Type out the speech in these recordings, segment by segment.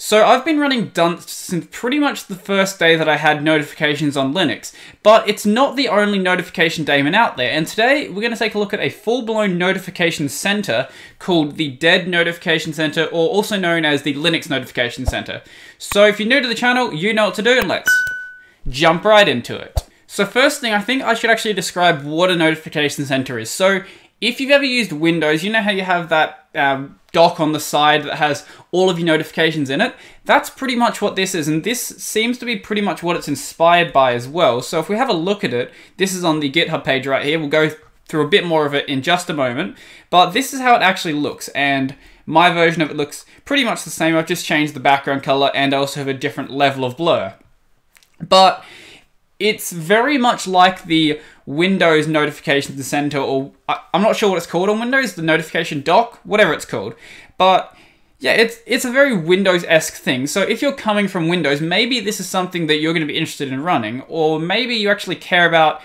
So I've been running Dunst since pretty much the first day that I had notifications on Linux, but it's not the only notification daemon out there, and today we're going to take a look at a full-blown notification center called the Deadd Notification Center, or also known as the Linux Notification Center. So if you're new to the channel, you know what to do, and let's jump right into it. So first thing, I think I should actually describe what a notification center is. So if you've ever used Windows, you know how you have that um, dock on the side that has all of your notifications in it. That's pretty much what this is, and this seems to be pretty much what it's inspired by as well. So if we have a look at it, this is on the GitHub page right here. We'll go through a bit more of it in just a moment, but this is how it actually looks, and my version of it looks pretty much the same. I've just changed the background color and I also have a different level of blur. But it's very much like the Windows Notification Center, or I'm not sure what it's called on Windows, the notification dock, whatever it's called. But yeah, it's it's a very Windows-esque thing. So if you're coming from Windows, maybe this is something that you're going to be interested in running, or maybe you actually care about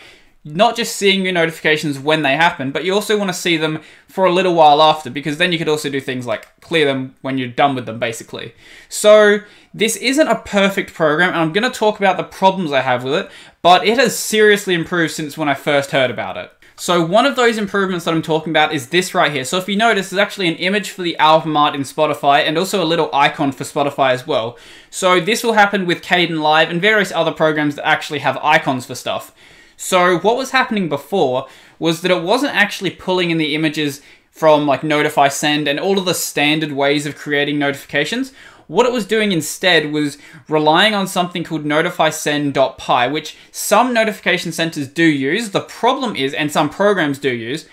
not just seeing your notifications when they happen, but you also want to see them for a little while after, because then you could also do things like clear them when you're done with them, basically. So, this isn't a perfect program, and I'm going to talk about the problems I have with it, but it has seriously improved since when I first heard about it. So one of those improvements that I'm talking about is this right here. So if you notice, there's actually an image for the album art in Spotify and also a little icon for Spotify as well. So this will happen with Kdenlive and various other programs that actually have icons for stuff. So what was happening before was that it wasn't actually pulling in the images from like Notify Send and all of the standard ways of creating notifications. What it was doing instead was relying on something called notifysend.py, which some notification centers do use. The problem is, and some programs do use,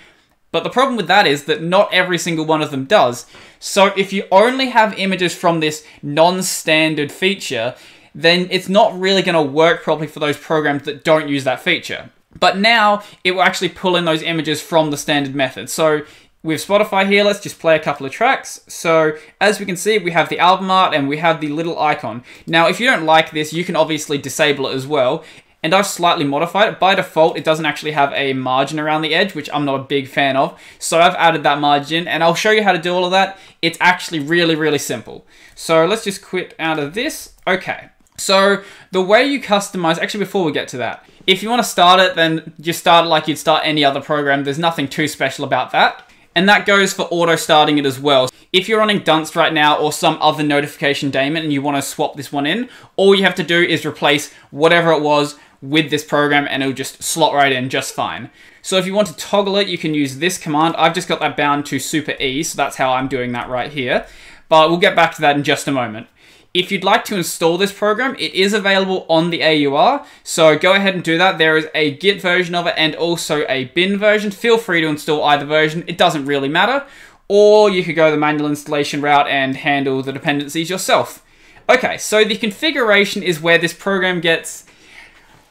but the problem with that is that not every single one of them does. So if you only have images from this non-standard feature, then it's not really going to work properly for those programs that don't use that feature. But now it will actually pull in those images from the standard method. So with Spotify here, let's just play a couple of tracks. So as we can see, we have the album art and we have the little icon. Now, if you don't like this, you can obviously disable it as well. And I've slightly modified it. By default, it doesn't actually have a margin around the edge, which I'm not a big fan of. So I've added that margin and I'll show you how to do all of that. It's actually really, really simple. So let's just quit out of this. Okay. So the way you customize, actually before we get to that, if you want to start it, then just start it like you'd start any other program. There's nothing too special about that. And that goes for auto starting it as well. If you're running Dunst right now or some other notification daemon and you want to swap this one in, all you have to do is replace whatever it was with this program and it'll just slot right in just fine. So if you want to toggle it, you can use this command. I've just got that bound to super E, so that's how I'm doing that right here. But we'll get back to that in just a moment. If you'd like to install this program, it is available on the AUR, so go ahead and do that. There is a Git version of it and also a bin version. Feel free to install either version, it doesn't really matter. Or you could go the manual installation route and handle the dependencies yourself. Okay, so the configuration is where this program gets,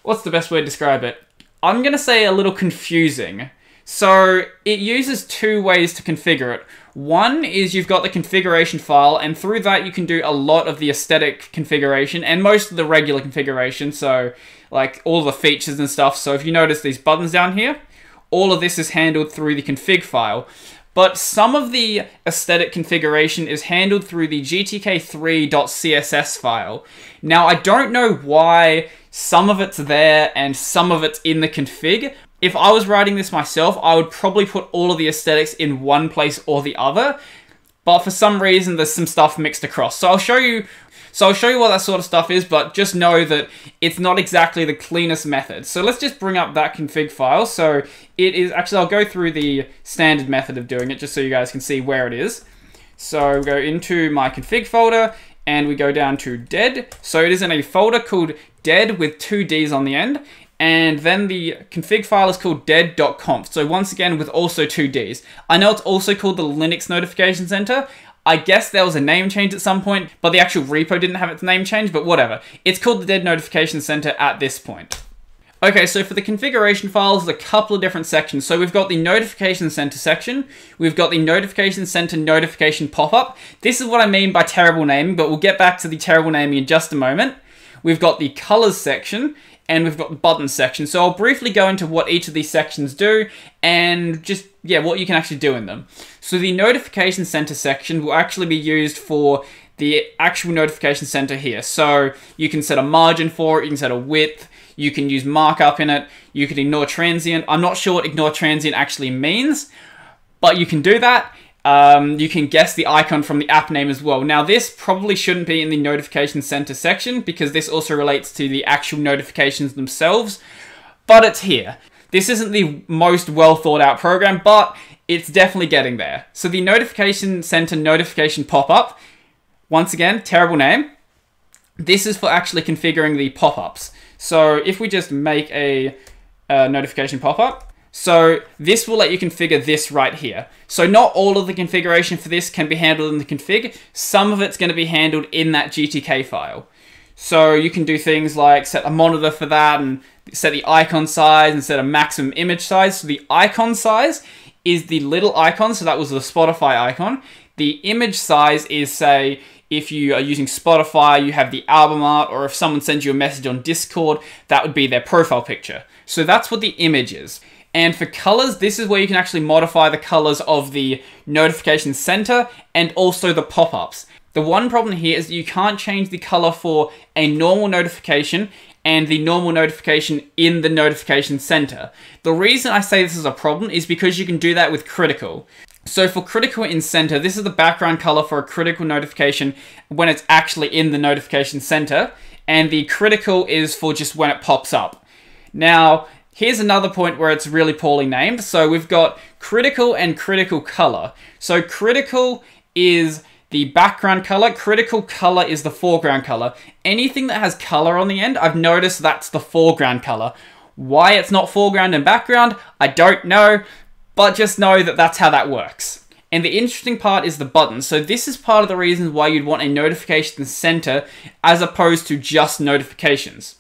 what's the best way to describe it? I'm going to say a little confusing. So it uses two ways to configure it. One is you've got the configuration file, and through that you can do a lot of the aesthetic configuration and most of the regular configuration, so like all the features and stuff. So if you notice these buttons down here, all of this is handled through the config file. But some of the aesthetic configuration is handled through the gtk3.css file. Now, I don't know why some of it's there and some of it's in the config, if I was writing this myself, I would probably put all of the aesthetics in one place or the other. But for some reason, there's some stuff mixed across. So I'll show you. So I'll show you what that sort of stuff is, but just know that it's not exactly the cleanest method. So let's just bring up that config file. So it is actually I'll go through the standard method of doing it just so you guys can see where it is. So go into my config folder and we go down to deadd. So it is in a folder called deadd with two D's on the end and then the config file is called deadd.conf. So once again, with also two Ds. I know it's also called the Linux Notification Center. I guess there was a name change at some point, but the actual repo didn't have its name change, but whatever. It's called the Deadd Notification Center at this point. Okay, so for the configuration files, there's a couple of different sections. So we've got the Notification Center section. We've got the Notification Center notification pop-up. This is what I mean by terrible naming, but we'll get back to the terrible naming in just a moment. We've got the colors section, and we've got the button section. So I'll briefly go into what each of these sections do and just, yeah, what you can actually do in them. So the notification center section will actually be used for the actual notification center here. So you can set a margin for it, you can set a width, you can use markup in it, you can ignore transient. I'm not sure what ignore transient actually means, but you can do that. Um, you can guess the icon from the app name as well. Now, this probably shouldn't be in the notification center section because this also relates to the actual notifications themselves, but it's here. This isn't the most well thought out program, but it's definitely getting there. So the notification center notification pop-up, once again, terrible name. This is for actually configuring the pop-ups. So if we just make a, a notification pop-up, so this will let you configure this right here. So not all of the configuration for this can be handled in the config. Some of it's going to be handled in that GTK file. So you can do things like set a monitor for that and set the icon size and set a maximum image size. So the icon size is the little icon. So that was the Spotify icon. The image size is say if you are using Spotify, you have the album art, or if someone sends you a message on Discord, that would be their profile picture. So that's what the image is. And for colors, this is where you can actually modify the colors of the notification center and also the pop-ups. The one problem here is you can't change the color for a normal notification and the normal notification in the notification center. The reason I say this is a problem is because you can do that with critical. So for critical in center, this is the background color for a critical notification when it's actually in the notification center, and the critical is for just when it pops up. Now, Here's another point where it's really poorly named. So we've got critical and critical color. So critical is the background color, critical color is the foreground color. Anything that has color on the end, I've noticed that's the foreground color. Why it's not foreground and background, I don't know, but just know that that's how that works. And the interesting part is the button. So this is part of the reasons why you'd want a notification center as opposed to just notifications.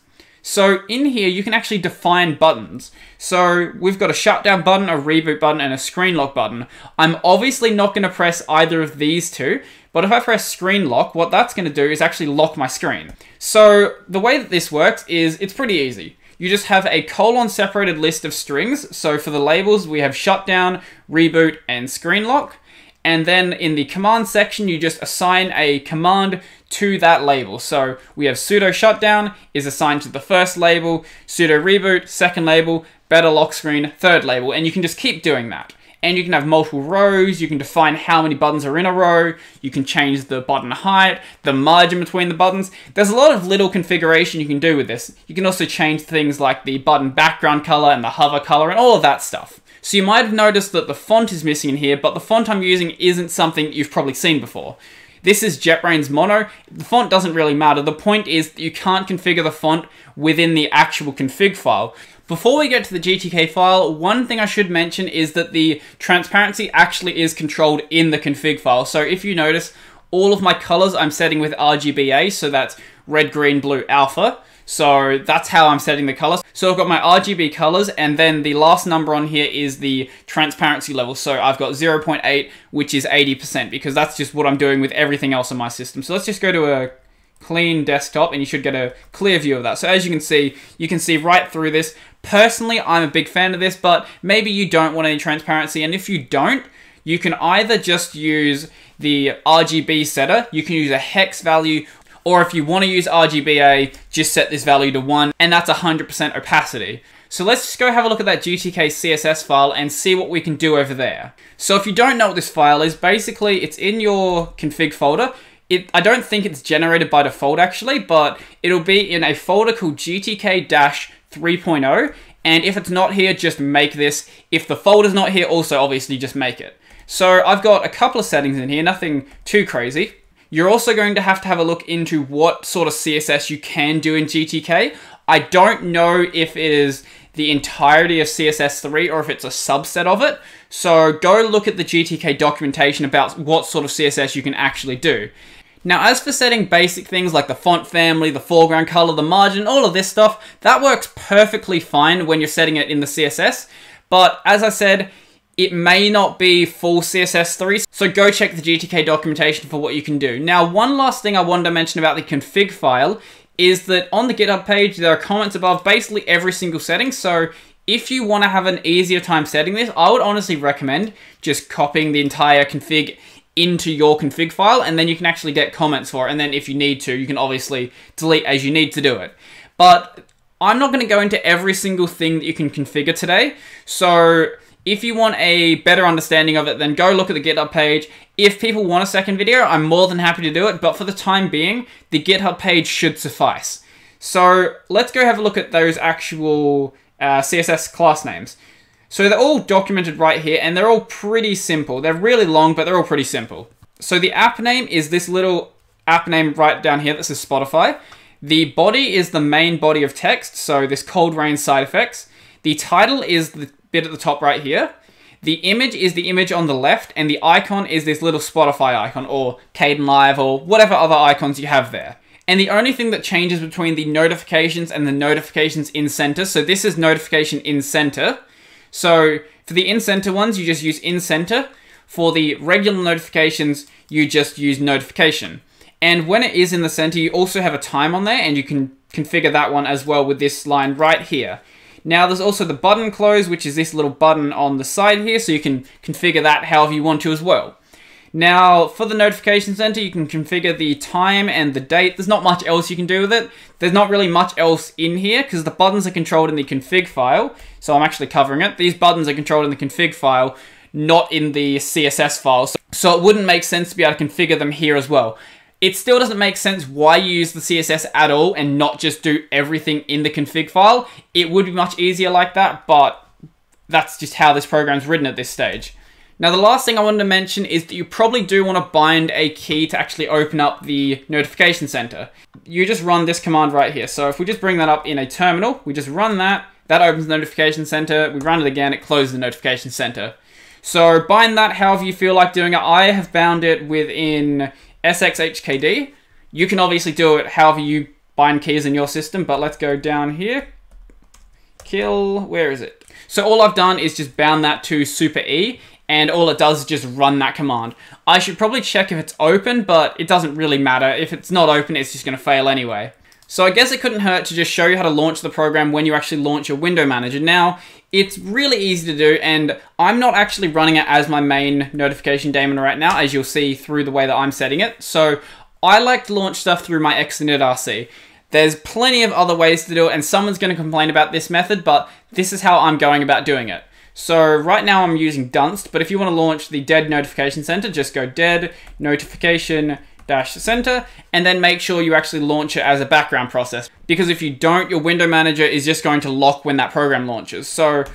So in here, you can actually define buttons. So we've got a shutdown button, a reboot button, and a screen lock button. I'm obviously not going to press either of these two, but if I press screen lock, what that's going to do is actually lock my screen. So the way that this works is it's pretty easy. You just have a colon separated list of strings. So for the labels, we have shutdown, reboot, and screen lock. And then in the command section, you just assign a command to that label. So we have sudo shutdown is assigned to the first label, sudo reboot, second label, better lock screen, third label, and you can just keep doing that. And you can have multiple rows, you can define how many buttons are in a row, you can change the button height, the margin between the buttons. There's a lot of little configuration you can do with this. You can also change things like the button background color and the hover color and all of that stuff. So you might have noticed that the font is missing in here, but the font I'm using isn't something you've probably seen before. This is JetBrains Mono. The font doesn't really matter. The point is that you can't configure the font within the actual config file. Before we get to the GTK file, one thing I should mention is that the transparency actually is controlled in the config file. So if you notice, all of my colors I'm setting with RGBA, so that's red, green, blue, alpha. So that's how I'm setting the colors. So I've got my RGB colors and then the last number on here is the transparency level. So I've got 0.8, which is 80% because that's just what I'm doing with everything else in my system. So let's just go to a clean desktop and you should get a clear view of that. So as you can see, you can see right through this. Personally, I'm a big fan of this, but maybe you don't want any transparency. And if you don't, you can either just use the RGB setter, you can use a hex value, or if you want to use RGBA, just set this value to 1, and that's 100% opacity. So let's just go have a look at that GTK CSS file and see what we can do over there. So if you don't know what this file is, basically it's in your config folder. It, I don't think it's generated by default actually, but it'll be in a folder called GTK-3.0, and if it's not here, just make this. If the folder's not here, also obviously just make it. So I've got a couple of settings in here, nothing too crazy. You're also going to have to have a look into what sort of CSS you can do in GTK. I don't know if it is the entirety of CSS3 or if it's a subset of it. So go look at the GTK documentation about what sort of CSS you can actually do. Now, as for setting basic things like the font family, the foreground color, the margin, all of this stuff, that works perfectly fine when you're setting it in the CSS. But as I said, it may not be full CSS3, so go check the GTK documentation for what you can do. Now, one last thing I wanted to mention about the config file is that on the GitHub page, there are comments above basically every single setting, so if you want to have an easier time setting this, I would honestly recommend just copying the entire config into your config file, and then you can actually get comments for it. And then if you need to, you can obviously delete as you need to do it. But I'm not going to go into every single thing that you can configure today. So if you want a better understanding of it, then go look at the GitHub page. If people want a second video, I'm more than happy to do it, but for the time being, the GitHub page should suffice. So let's go have a look at those actual uh, CSS class names. So they're all documented right here, and they're all pretty simple. They're really long, but they're all pretty simple. So the app name is this little app name right down here that says Spotify. The body is the main body of text, so this cold rain side effects. The title is the bit at the top right here. The image is the image on the left, and the icon is this little Spotify icon, or Kdenlive, or whatever other icons you have there. And the only thing that changes between the notifications and the notifications in center, so this is notification in center, so for the in-center ones, you just use in-center. For the regular notifications, you just use notification. And when it is in the center, you also have a time on there, and you can configure that one as well with this line right here. Now there's also the button close, which is this little button on the side here, so you can configure that however you want to as well. Now, for the notification center, you can configure the time and the date. There's not much else you can do with it. There's not really much else in here because the buttons are controlled in the config file. So I'm actually covering it. These buttons are controlled in the config file, not in the CSS file. So, so it wouldn't make sense to be able to configure them here as well. It still doesn't make sense why you use the CSS at all and not just do everything in the config file. It would be much easier like that, but that's just how this program's written at this stage. Now the last thing I wanted to mention is that you probably do want to bind a key to actually open up the notification center. You just run this command right here. So if we just bring that up in a terminal, we just run that, that opens the notification center, we run it again, it closes the notification center. So bind that however you feel like doing it. I have bound it within SXHKD. You can obviously do it however you bind keys in your system, but let's go down here. Kill, where is it? So all I've done is just bound that to super E and all it does is just run that command. I should probably check if it's open, but it doesn't really matter. If it's not open, it's just going to fail anyway. So I guess it couldn't hurt to just show you how to launch the program when you actually launch your window manager. Now, it's really easy to do, and I'm not actually running it as my main notification daemon right now, as you'll see through the way that I'm setting it. So I like to launch stuff through my xinitrc. There's plenty of other ways to do it, and someone's going to complain about this method, but this is how I'm going about doing it. So right now I'm using Dunst, but if you want to launch the deadd notification center, just go deadd notification dash center and then make sure you actually launch it as a background process because if you don't your window manager is just going to lock when that program launches so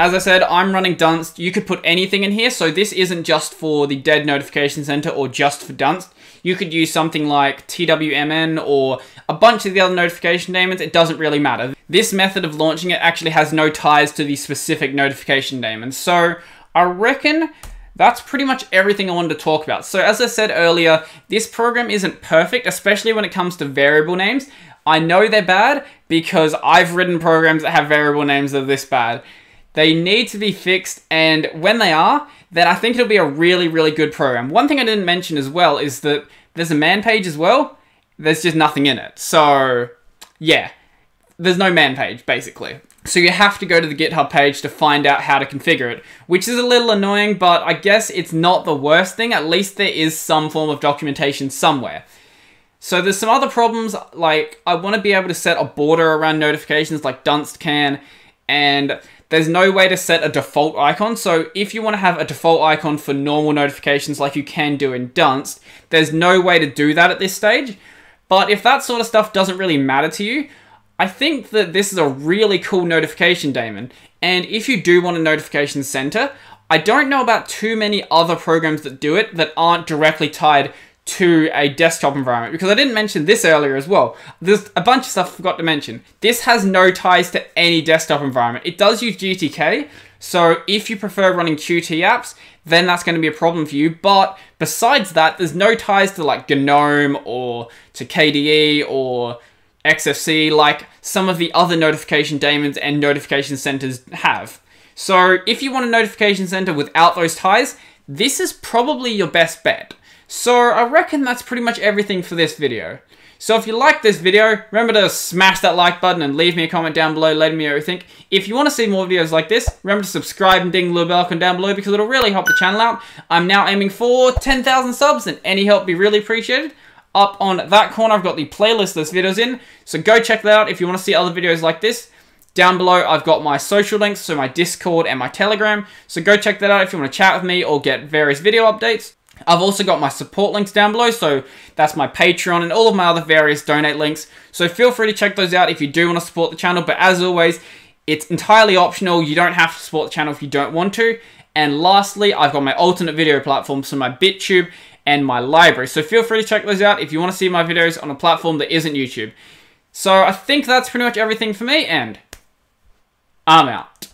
as I said, I'm running Dunst. You could put anything in here, so this isn't just for the deadd notification center or just for Dunst. You could use something like TWMN or a bunch of the other notification daemons. It doesn't really matter. This method of launching it actually has no ties to the specific notification daemons. So I reckon that's pretty much everything I wanted to talk about. So as I said earlier, this program isn't perfect, especially when it comes to variable names. I know they're bad because I've written programs that have variable names that are this bad. They need to be fixed, and when they are, then I think it'll be a really, really good program. One thing I didn't mention as well is that there's a man page as well. There's just nothing in it. So, yeah, there's no man page, basically. So you have to go to the GitHub page to find out how to configure it, which is a little annoying, but I guess it's not the worst thing. At least there is some form of documentation somewhere. So there's some other problems, like I want to be able to set a border around notifications like Dunst can, and there's no way to set a default icon. So if you want to have a default icon for normal notifications like you can do in Dunst, there's no way to do that at this stage. But if that sort of stuff doesn't really matter to you, I think that this is a really cool notification daemon. And if you do want a notification center, I don't know about too many other programs that do it that aren't directly tied to a desktop environment because I didn't mention this earlier as well. There's a bunch of stuff I forgot to mention. This has no ties to any desktop environment. It does use GTK, so if you prefer running Qt apps, then that's going to be a problem for you. But besides that, there's no ties to like GNOME or to KDE or XFC like some of the other notification daemons and notification centers have. So if you want a notification center without those ties, this is probably your best bet. So I reckon that's pretty much everything for this video. So if you like this video, remember to smash that like button and leave me a comment down below letting me know what you think. If you want to see more videos like this, remember to subscribe and ding the little bell icon down below because it'll really help the channel out. I'm now aiming for 10,000 subs and any help be really appreciated. Up on that corner, I've got the playlist this video's in, so go check that out if you want to see other videos like this. Down below, I've got my social links, so my Discord and my Telegram, so go check that out if you want to chat with me or get various video updates. I've also got my support links down below, so that's my Patreon and all of my other various donate links. So feel free to check those out if you do want to support the channel, but as always, it's entirely optional. You don't have to support the channel if you don't want to. And lastly, I've got my alternate video platforms, so my BitTube and my LBRY. So feel free to check those out if you want to see my videos on a platform that isn't YouTube. So I think that's pretty much everything for me, and I'm out.